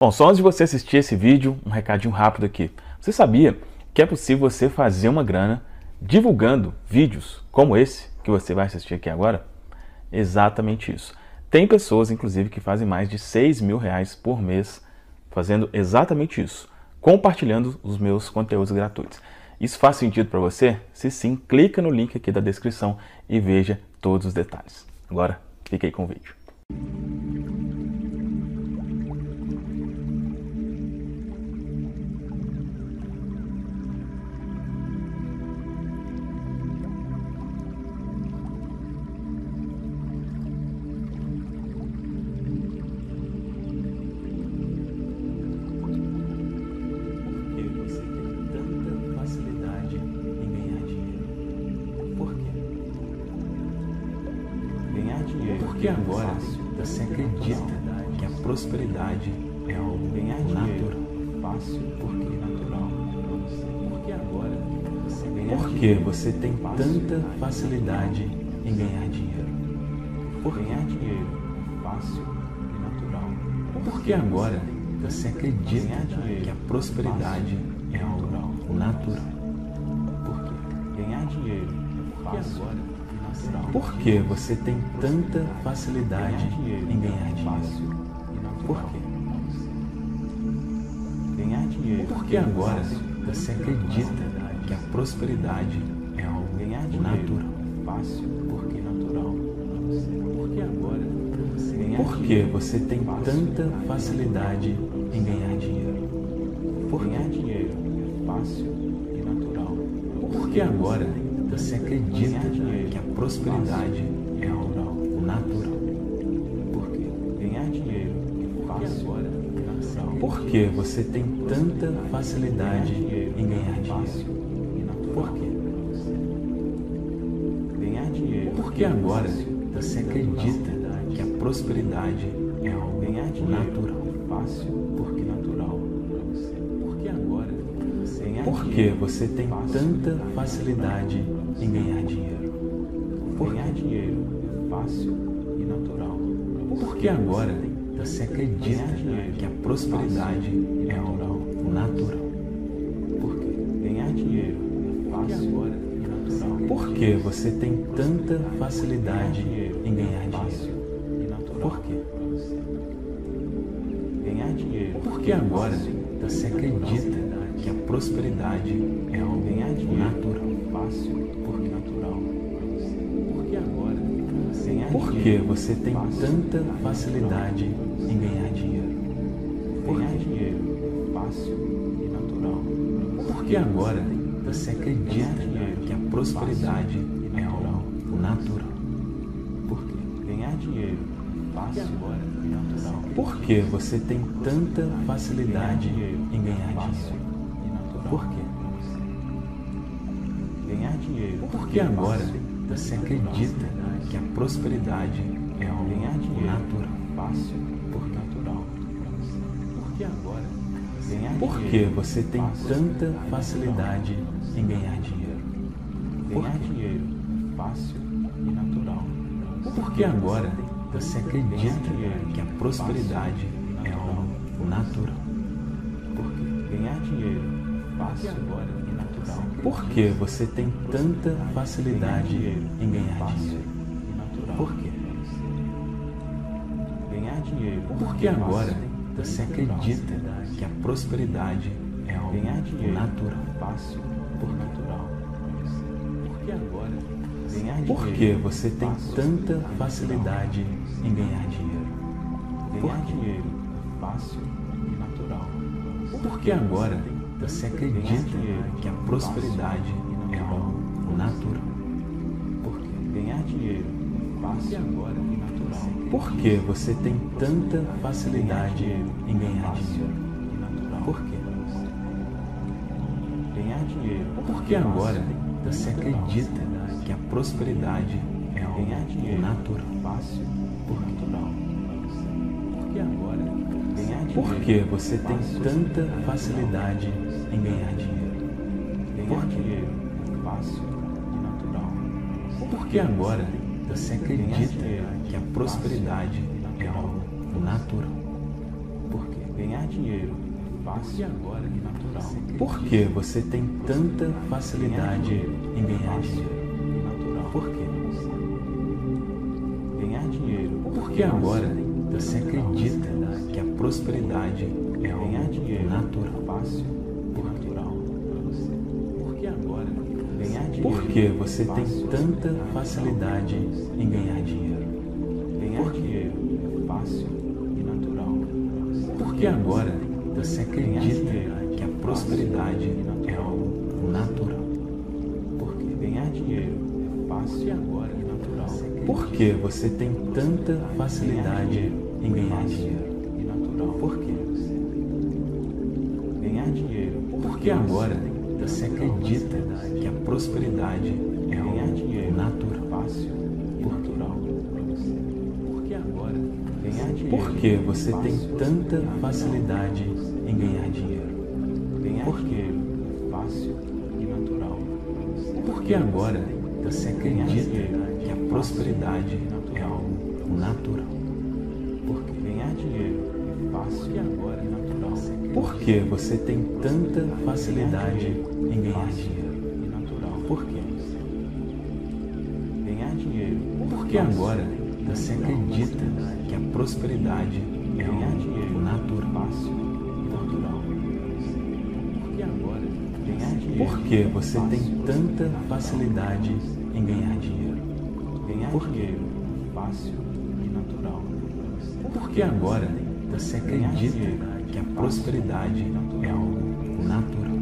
Bom, só antes de você assistir esse vídeo, um recadinho rápido aqui. Você sabia que é possível você fazer uma grana divulgando vídeos como esse que você vai assistir aqui agora? Exatamente isso. Tem pessoas, inclusive, que fazem mais de 6 mil reais por mês fazendo exatamente isso, compartilhando os meus conteúdos gratuitos. Isso faz sentido para você? Se sim, clica no link aqui da descrição e veja todos os detalhes. Agora, fique aí com o vídeo. Porque agora você acredita que a prosperidade é algo ganhar natural, fácil, porque natural. Porque agora você ganha Porque você tem tanta facilidade em ganhar dinheiro. Por ganhar dinheiro fácil e natural. Porque agora você acredita que a prosperidade é algo natural. Porque ganhar dinheiro fácil por que você tem tanta facilidade em ganhar dinheiro? Por quê? Ganhar dinheiro. Porque agora você acredita que a prosperidade é algo natural. Fácil, porque natural. Porque agora você ganhar Por que você tem tanta facilidade em ganhar dinheiro? Por ganhar dinheiro fácil e natural. Porque agora você acredita que a prosperidade é algo natural. Porque ganhar dinheiro é fácil Por que você tem tanta facilidade em ganhar dinheiro? Por quê? Ganhar dinheiro. Porque agora você acredita que a prosperidade é algo natural. Fácil, porque natural. Porque Por que você tem tanta facilidade em ganhar dinheiro. Por ganhar dinheiro é fácil e natural. Porque agora você acredita que a prosperidade é algo natural. Porque ganhar dinheiro é fácil e natural. Porque você tem tanta facilidade em ganhar dinheiro. Por quê? Ganhar dinheiro. Porque agora você acredita que prosperidade é algo natural, fácil porque natural. Porque agora? Ganhar Por que você tem tanta facilidade em ganhar dinheiro? Ganhar dinheiro. Fácil e natural. Porque agora? Você acredita que a prosperidade é algo natural. Porque ganhar dinheiro. Fácil e natural. Por que você tem tanta facilidade em ganhar dinheiro? Por quê? Ganhar dinheiro. Porque agora você acredita que a prosperidade é algo natural. Fácil, por natural. Porque agora ganhar Por que você tem tanta facilidade em ganhar dinheiro? Ganhar dinheiro fácil e natural. Porque agora você acredita que a prosperidade é algo natural. Fácil agora. Por que você tem tanta facilidade em ganhar dinheiro? Por quê? Ganhar dinheiro. Porque agora você acredita que a prosperidade é algo natural. Fácil por natural. Porque agora ganhar dinheiro. Por que você tem tanta facilidade em ganhar dinheiro? Ganhar dinheiro fácil e natural. Porque agora você acredita que a prosperidade é algo natural. Porque ganhar dinheiro é fácil agora e natural. Por que você tem tanta facilidade em ganhar dinheiro? Por quê? Ganhar dinheiro. Porque agora você acredita que a prosperidade é algo natural. Fácil por natural. Por que você tem tanta facilidade em ganhar dinheiro. É e natural. Porque agora você acredita que a prosperidade é algo natural. Porque ganhar dinheiro é fácil agora e natural. Por que você tem tanta facilidade em ganhar dinheiro? Por quê? Ganhar dinheiro. Porque agora você acredita que a prosperidade é ganhar algo dinheiro natural. fácil e natural para você. Porque agora ganhar dinheiro. Por que você tem tanta facilidade em ganhar dinheiro? Ganhar Por dinheiro é fácil e natural para você. Porque agora você acredita dinheiro que a prosperidade é algo natural. Porque ganhar dinheiro é fácil e agora. Por que você tem tanta facilidade em ganhar dinheiro? e natural. Por quê? Ganhar dinheiro. Porque agora você acredita que a prosperidade é ganhar algo dinheiro natural. fácil e natural para você. Porque agora ganhar dinheiro. Por que você tem tanta facilidade em ganhar dinheiro? Ganhar Por quê? é fácil e natural você. Porque agora você acredita que prosperidade é algo natural. Porque ganhar dinheiro é fácil e agora é natural. Por que você tem tanta facilidade em ganhar dinheiro? Por quê? Ganhar dinheiro. Porque agora você acredita que a prosperidade é Ganhar algo dinheiro natural. fácil e natural. Porque agora ganhar dinheiro. Por que você tem tanta facilidade em ganhar dinheiro? Ganhar Por quê? dinheiro fácil e natural. Porque agora você acredita que a prosperidade é algo natural.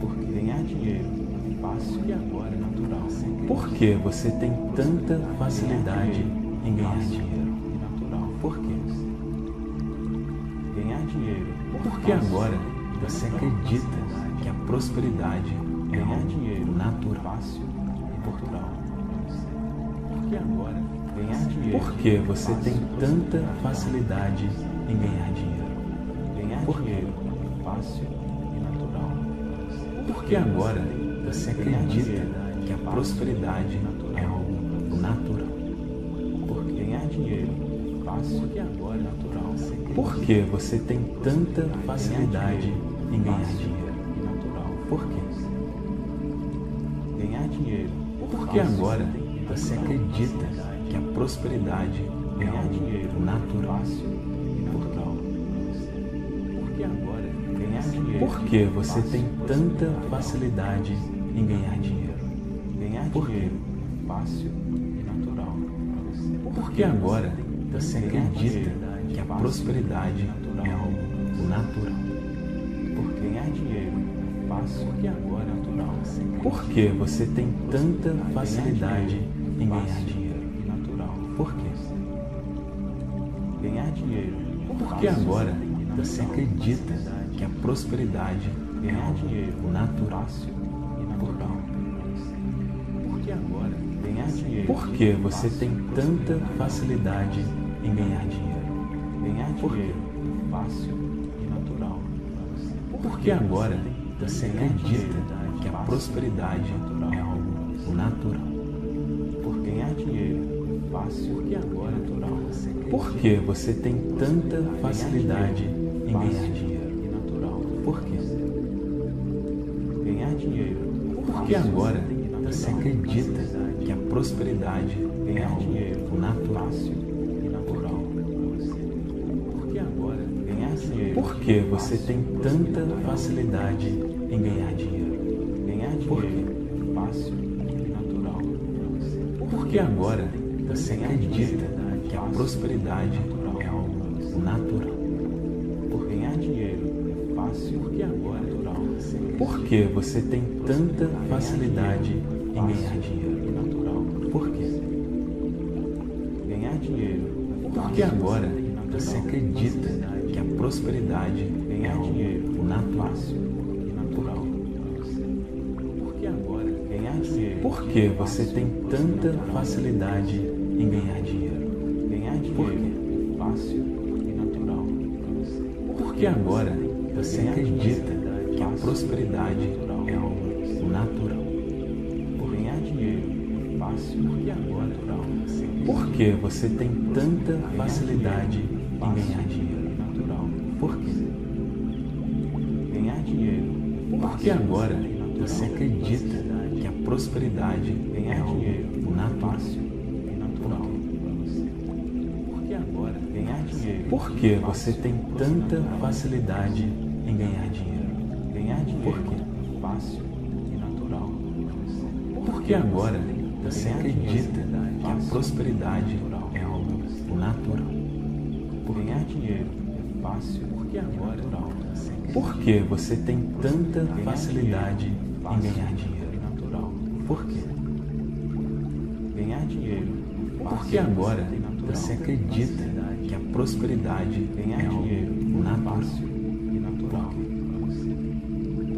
Porque ganhar dinheiro é fácil e agora é natural. Por que você tem tanta facilidade em ganhar dinheiro? e natural. Por quê? Ganhar dinheiro. Porque agora você natural. acredita que a prosperidade é Ganhar algo dinheiro natural. fácil e natural. Por que você tem tanta facilidade em ganhar dinheiro? Ganhar Por quê? dinheiro é fácil e natural. Porque agora você acredita que a prosperidade é algo natural. Porque ganhar dinheiro é fácil e agora é natural. Por que você tem tanta facilidade em ganhar dinheiro? Por quê? Ganhar dinheiro. Porque agora você acredita que a prosperidade é algo dinheiro natural. e dinheiro. Por que você tem tanta facilidade em ganhar dinheiro? Ganhar Por dinheiro é fácil e natural. Porque agora você acredita que a prosperidade é algo natural. Porque ganhar dinheiro fácil agora natural. Por que você tem tanta facilidade em ganhar dinheiro? natural. Por quê? Ganhar dinheiro. Porque agora você acredita que a prosperidade é Ganhar algo dinheiro. natural. E ganhar dinheiro. Por que você tem tanta facilidade em ganhar dinheiro? Ganhar Por quê? dinheiro. Fácil e natural. Porque agora você acredita que a prosperidade é algo natural. Por ganhar dinheiro. Fácil e agora é natural. Por que você tem tanta facilidade em ganhar dinheiro? natural. Por quê? Ganhar dinheiro. Porque fácil agora você acredita que a prosperidade é algo natural. Por que você tem tanta facilidade em ganhar dinheiro? Ganhar Por dinheiro. Fácil e natural. Porque agora você acredita que a prosperidade é algo natural. Por ganhar dinheiro é fácil e agora é natural. Por que você tem tanta facilidade em ganhar dinheiro? natural. Por quê? Ganhar dinheiro. é Porque agora você acredita que a prosperidade é algo natural. Natural. Por que você tem tanta facilidade em ganhar dinheiro? Ganhar Por dinheiro. Fácil e natural. Porque agora você acredita que a prosperidade é algo natural. Por ganhar dinheiro. Fácil e agora natural. Por que você tem tanta facilidade em ganhar dinheiro? Porque agora você acredita que a prosperidade é algo natural e natural. Porque agora ganhar dinheiro. Por que você tem tanta facilidade em ganhar dinheiro? Ganhar dinheiro Por quê? é fácil e natural. Porque agora você acredita que a prosperidade é algo natural. Por ganhar dinheiro é fácil porque agora é natural. Por que você tem tanta facilidade em ganhar dinheiro? Natural. Por quê? Ganhar dinheiro. Porque agora você acredita que a prosperidade é algo natural e natural.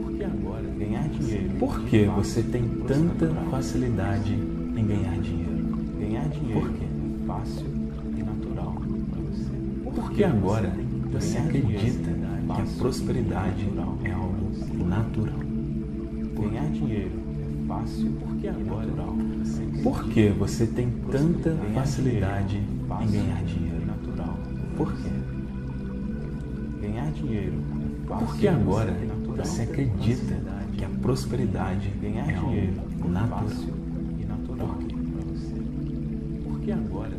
Porque agora ganhar dinheiro. Por que você tem tanta facilidade em ganhar dinheiro? Ganhar dinheiro. Por quê? Fácil e natural. Porque agora você acredita que a prosperidade é algo natural. Ganhar dinheiro é fácil porque agora Por que você tem tanta facilidade em ganhar dinheiro? Natural. Por quê? Ganhar dinheiro é fácil porque agora você acredita que a prosperidade é algo e natural.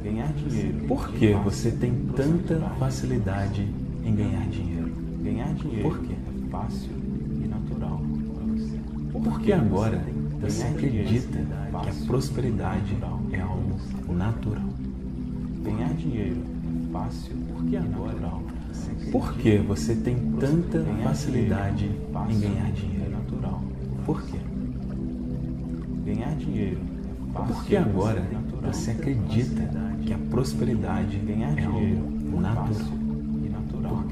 Ganhar dinheiro. Por que você tem tanta facilidade em ganhar dinheiro? Ganhar dinheiro Por quê? é fácil e natural. Porque agora você acredita que a prosperidade é algo natural. Ganhar dinheiro é fácil porque agora por que você tem tanta facilidade em ganhar dinheiro? Natural. Por quê? Ganhar dinheiro é fácil porque agora você acredita que a prosperidade é algo natural e natural.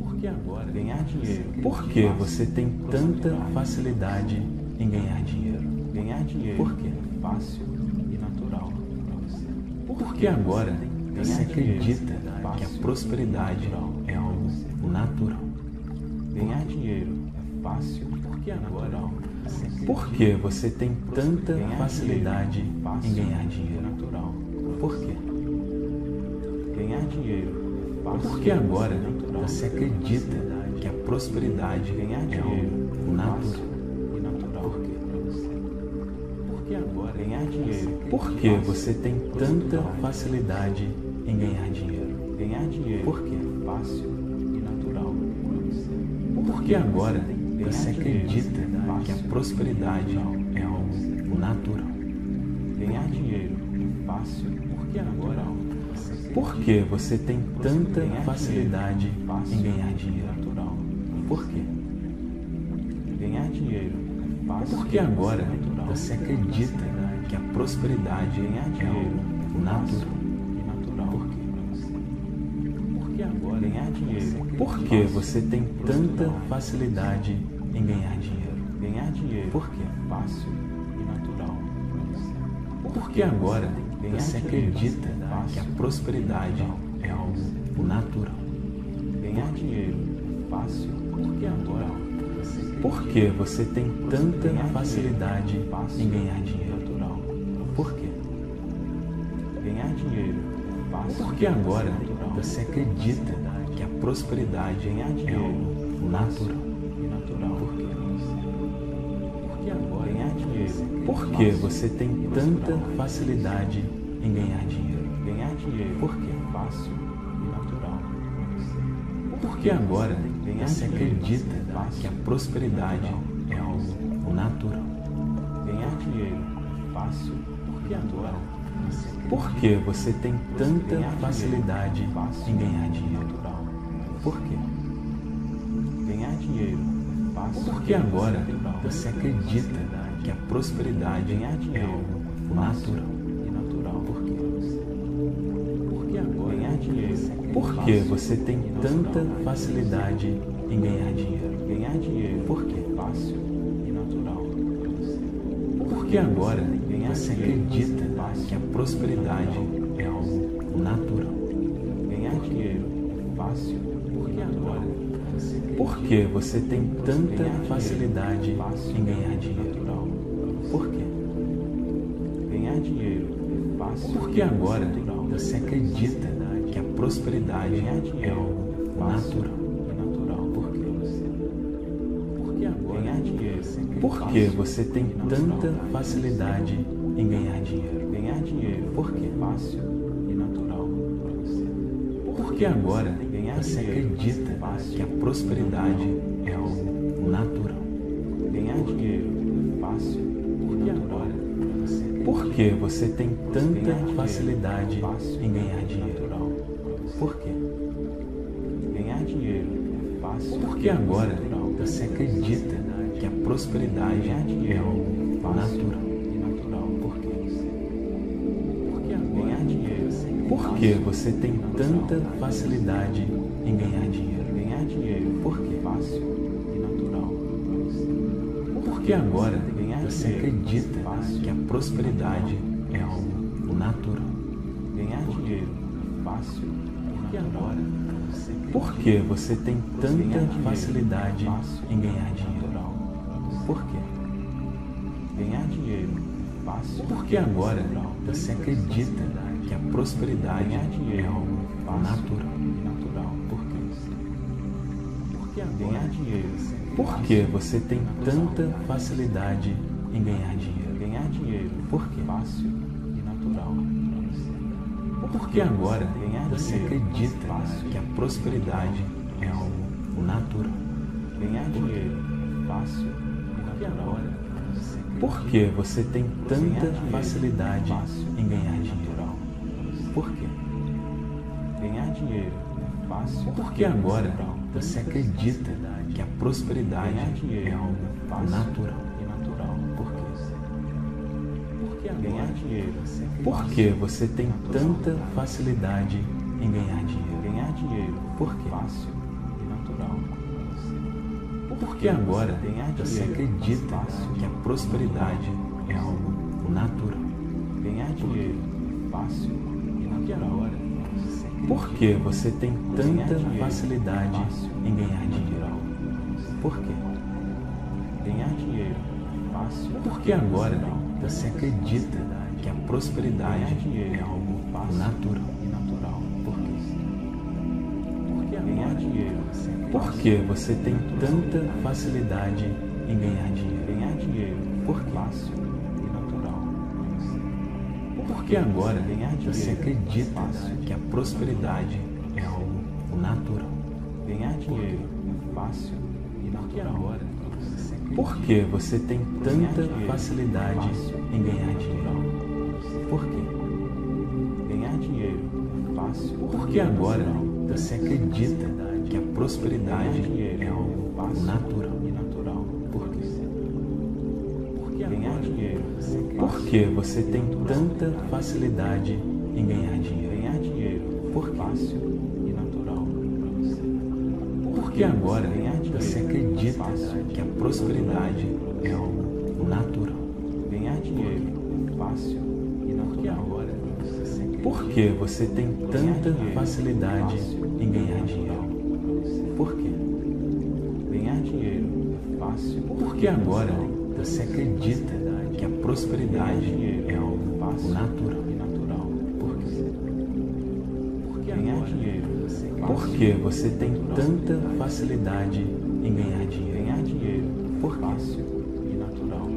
Porque agora ganhar dinheiro. Por que você tem tanta facilidade em ganhar dinheiro? Ganhar dinheiro. Por quê? É fácil e natural. Porque agora você acredita que a prosperidade é algo natural. Ganhar dinheiro é fácil porque agora por que você tem tanta facilidade em ganhar dinheiro? Natural. Por quê? Ganhar dinheiro é fácil porque agora você acredita que a prosperidade é algo natural e natural. Porque agora ganhar dinheiro. Por que você tem tanta facilidade em ganhar dinheiro? Ganhar dinheiro. Por quê? Fácil e natural. Porque agora você acredita que a prosperidade é algo natural. Ganhar dinheiro é fácil porque agora por que você tem tanta facilidade em ganhar dinheiro? Natural. Por quê? Ganhar dinheiro é fácil porque agora você acredita que a prosperidade é algo natural natural. Por quê? Porque agora ganhar dinheiro. Por que você tem tanta facilidade em ganhar dinheiro? Ganhar dinheiro. Por quê? Fácil e natural. Porque agora você acredita que a prosperidade é algo natural. Ganhar dinheiro fácil porque agora por que você tem tanta facilidade em ganhar dinheiro? Natural. Por quê? Ganhar dinheiro fácil porque agora você acredita que a prosperidade é algo natural. Por que você tem tanta facilidade em ganhar dinheiro? Ganhar dinheiro porque é fácil e natural. Porque agora você acredita que a prosperidade é algo natural. Ganhar dinheiro é fácil porque agora por que você tem tanta facilidade em ganhar dinheiro? Por quê? Ganhar dinheiro é fácil porque agora você acredita que a prosperidade é algo natural e natural. Por quê? Porque agora ganhar dinheiro. Por que você tem tanta facilidade em ganhar dinheiro? Ganhar dinheiro. Por quê? Fácil e natural. Porque agora você acredita que a prosperidade é algo natural. Ganhar dinheiro é fácil por que você tem tanta facilidade em ganhar dinheiro? Por quê? Ganhar dinheiro é fácil porque agora você acredita que a prosperidade é algo natural e. Por que você tem tanta facilidade em ganhar dinheiro? Ganhar dinheiro, por que fácil e natural para você? Por que agora você acredita que a prosperidade é algo natural? Ganhar dinheiro é fácil e agora por que você tem tanta facilidade em ganhar dinheiro? Por quê? Ganhar dinheiro é fácil. Por que agora você acredita que a prosperidade é algo natural? Por que você tem tanta facilidade em ganhar dinheiro? Ganhar dinheiro. Por quê? Fácil e natural. Por que agora você acredita que a prosperidade é algo natural? Ganhar dinheiro fácil e agora? Por que você tem tanta facilidade em ganhar dinheiro? Por quê? Ganhar dinheiro fácil. Por que agora você acredita que a prosperidade é algo natural? Por quê? Ganhar dinheiro. Por que você tem tanta facilidade em ganhar dinheiro? Ganhar dinheiro. Por quê? Fácil e natural. Por que agora você acredita que a prosperidade é algo natural? Ganhar dinheiro. Fácil e natural. Por que você tem tanta facilidade em ganhar dinheiro? Por quê? Ganhar dinheiro é fácil. Por que agora você acredita que a prosperidade é algo natural? ganhar dinheiro. Por que você tem tanta facilidade em ganhar dinheiro? Ganhar dinheiro. Por quê? Fácil e natural. Por que agora você acredita que a prosperidade é algo natural? Ganhar dinheiro fácil e natural. Por que você tem tanta facilidade em ganhar dinheiro? Por quê? Ganhar dinheiro fácil. Por que agora você acredita que a prosperidade é algo natural e natural. Por que você tem tanta facilidade em ganhar dinheiro? Ganhar dinheiro. Por quê? Fácil e natural. Por que agora você acredita que a prosperidade é algo natural? Ganhar dinheiro é fácil e natural. Por que você tem tanta facilidade em ganhar dinheiro? Por quê? Ganhar dinheiro é fácil. Por que agora você acredita que a prosperidade é algo e natural? Ganhar dinheiro. Por que você tem tanta facilidade em ganhar dinheiro? Ganhar dinheiro por fácil e natural. Por que agora você acredita que a prosperidade é algo natural? Ganhar dinheiro fácil e natural. Por que você tem tanta facilidade em ganhar dinheiro? Por quê? Ganhar dinheiro fácil. Por que agora você acredita que a prosperidade é algo natural e natural? Por quê? Ganhar dinheiro. Por que você tem tanta facilidade em ganhar dinheiro? Ganhar dinheiro por fácil e natural.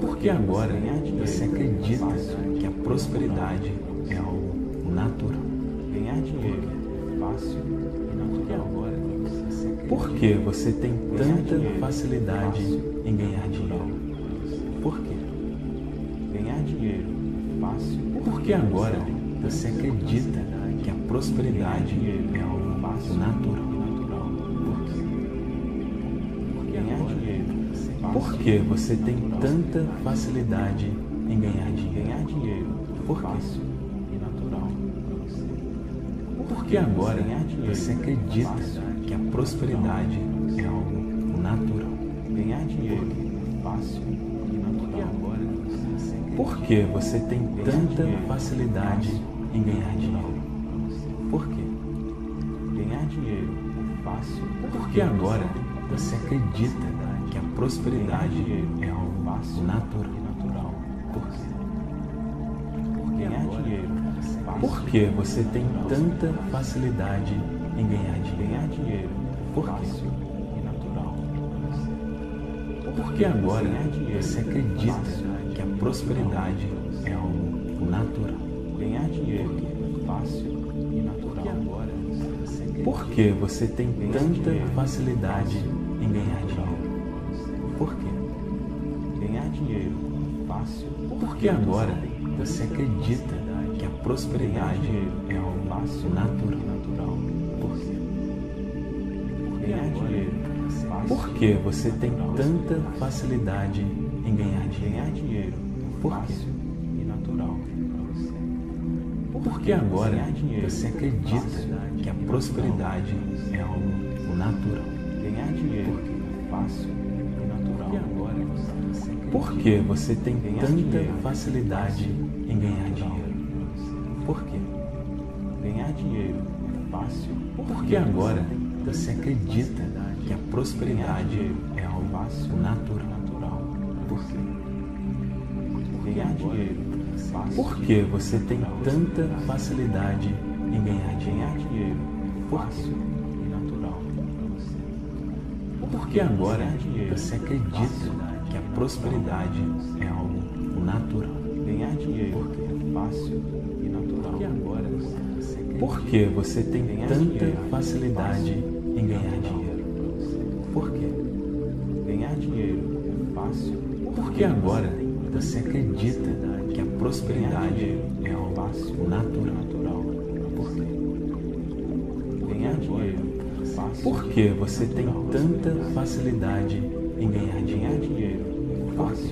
Por que agora você acredita que a prosperidade é algo natural? Ganhar dinheiro fácil e natural. Por que você tem tanta facilidade em ganhar dinheiro? Por quê? Ganhar dinheiro fácil. Por que agora você acredita que a prosperidade é algo natural? Por que você tem tanta facilidade em ganhar dinheiro? Ganhar dinheiro por fácil. Por que agora você acredita que a prosperidade é algo natural? Ganhar dinheiro fácil e natural. Por que você tem tanta facilidade em ganhar dinheiro? Por quê? Ganhar dinheiro fácil. Por que agora você acredita que a prosperidade é algo natural e natural? Por quê? Por que você tem tanta facilidade em ganhar dinheiro? Ganhar dinheiro. Por quê? E natural. Porque agora você acredita que a prosperidade é algo natural. Ganhar dinheiro é fácil e natural. agora Por que você tem tanta facilidade em ganhar dinheiro? Por quê? Ganhar dinheiro é fácil. Porque agora você acredita prosperidade é algo fácil, natural. Por quê? Ganhar dinheiro por que você tem tanta facilidade em ganhar dinheiro? Por quê? E natural. Porque agora você acredita que a prosperidade é algo natural. Ganhar dinheiro é fácil e natural. Por que você tem tanta facilidade em ganhar dinheiro? Porque agora você acredita que a prosperidade é algo natural. Por quê? Ganhar dinheiro. Por que você tem tanta facilidade em ganhar dinheiro? Fácil e natural. Porque agora você acredita que a prosperidade é algo natural. Ganhar dinheiro é fácil Por que você tem tanta facilidade em ganhar dinheiro? Por quê? Ganhar dinheiro é fácil. Porque agora você acredita que a prosperidade é algo natural. Por quê? Ganhar dinheiro é fácil. Por que você tem tanta facilidade em ganhar dinheiro? Fácil e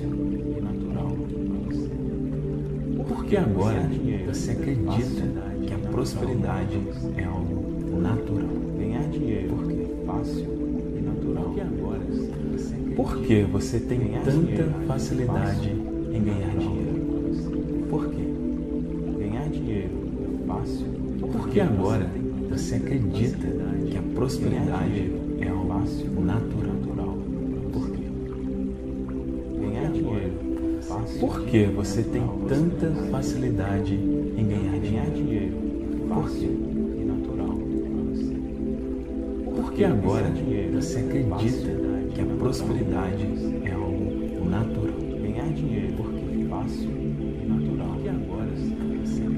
Porque agora você acredita que a prosperidade é algo natural. Ganhar dinheiro é fácil por que você tem tanta facilidade em ganhar dinheiro? Por quê? Ganhar dinheiro é fácil. Porque agora você acredita que a prosperidade é algo natural. Por que você tem tanta facilidade em ganhar dinheiro? Por quê? E natural. Porque agora você acredita que a prosperidade é algo natural. Ganhar dinheiro porque é fácil e natural. E agora,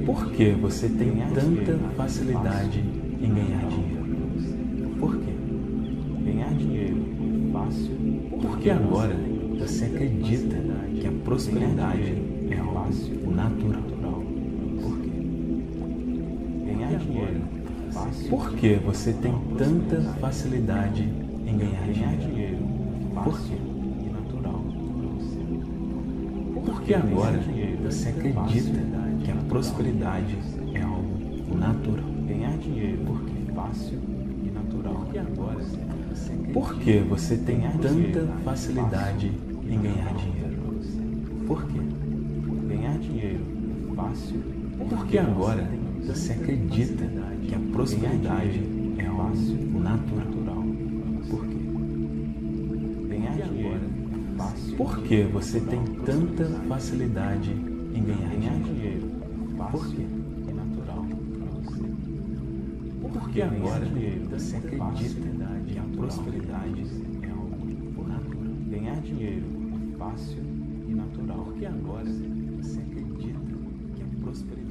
por que você tem tanta facilidade em ganhar dinheiro? Por quê? Ganhar dinheiro é fácil. Porque agora você acredita que a prosperidade é algo natural. Por quê? Ganhar dinheiro é fácil. Por que você tem tanta facilidade em ganhar dinheiro? Por quê? E natural. Porque agora você acredita que a prosperidade é algo natural. Ganhar dinheiro porque é fácil e natural. Porque agora Por que você tem tanta facilidade em ganhar dinheiro? Por quê? Ganhar dinheiro é fácil. Porque agora você acredita que a prosperidade é algo natural. Por que você tem tanta facilidade em ganhar dinheiro? Por quê? É natural Porque agora você acredita prosperidade é algo natural. Ganhar dinheiro é fácil e natural. Porque agora você acredita que a prosperidade